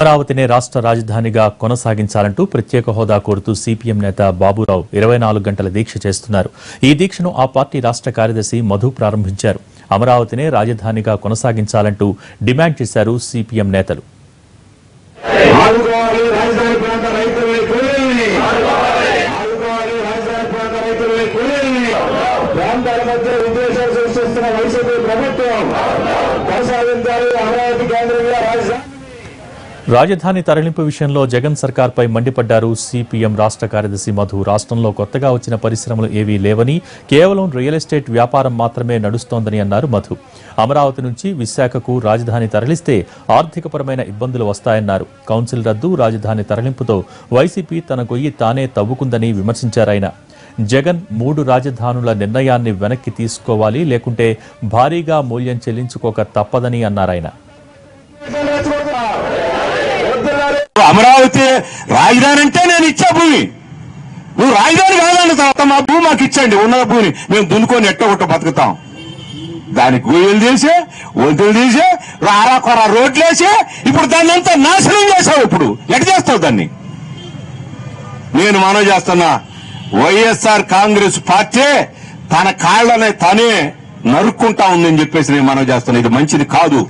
అమరావతినే రాష్ట్ర రాజధానిగా కొనసాగించాలంటూ ప్రత్యేక హోదా కోరుతూ సిపిఎం నేత బాబురావు ఇరవై నాలుగు గంటల దీక్ష చేస్తున్నారు. ఈ దీక్షను ఆ పార్టీ రాష్ట్ర కార్యదర్శి మధు ప్రారంభించారు. అమరావతినే రాజధానిగా కొనసాగించాలంటూ డిమాండ్ చేశారు సిపిఎం నేతలు. వైసీపీ ప్రభుత్వం కొనసాగించాలి. అమరావతి కేంద్ర రాజధాని తరలింపు విషయంలో జగన్ సర్కార్పై మండిపడ్డారు సిపిఎం రాష్ట్ర కార్యదర్శి మధు. రాష్ట్రంలో కొత్తగా వచ్చిన పరిశ్రమలు ఏవీ లేవని కేవలం రియల్ ఎస్టేట్ వ్యాపారం మాత్రమే నడుస్తోందని అన్నారు మధు. అమరావతి నుంచి విశాఖకు రాజధాని తరలిస్తే ఆర్థికపరమైన ఇబ్బందులు వస్తాయన్నారు. కౌన్సిల్ రద్దు రాజధాని తరలింపుతో వైసీపీ తన గొయ్యి తానే తవ్వుకుందని విమర్శించారాయన. జగన్ మూడు రాజధానుల నిర్ణయాన్ని వెనక్కి తీసుకోవాలి లేకుంటే భారీగా మూల్యం చెల్లించుకోక తప్పదని అన్నారాయన వద్దులాలి. అమరావతి రాజధాని అంటే నేను ఇచ్చా భూమి. నువ్వు రాజధాని కాదన్న తర్వాత మా భూమి మాకు ఇచ్చండి ఉన్న భూమిని. మేము దున్నుకొని ఎట్ట బతుకుతాం. దానికి గొయ్యలు తీసి ఒంతులు తీసి రారా కొర రోడ్లు వేసి ఇప్పుడు దాన్ని అంతా నాశనం చేసావు ఇప్పుడు. ఎట చేస్తావు దాన్ని? నేను మనం చేస్తున్నా వైఎస్ఆర్ కాంగ్రెస్ పార్టీ తన కాళ్ళనే తనే నరుక్కుంటా ఉందని చెప్పేసి నేను మనం చేస్తున్నా. ఇది మంచిది కాదు.